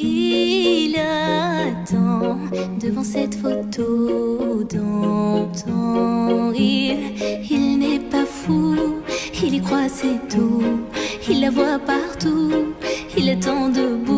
Il attend devant cette photo d'antan. Il, il n'est pas fou, il y croit c'est tout. Il la voit partout, il attend debout.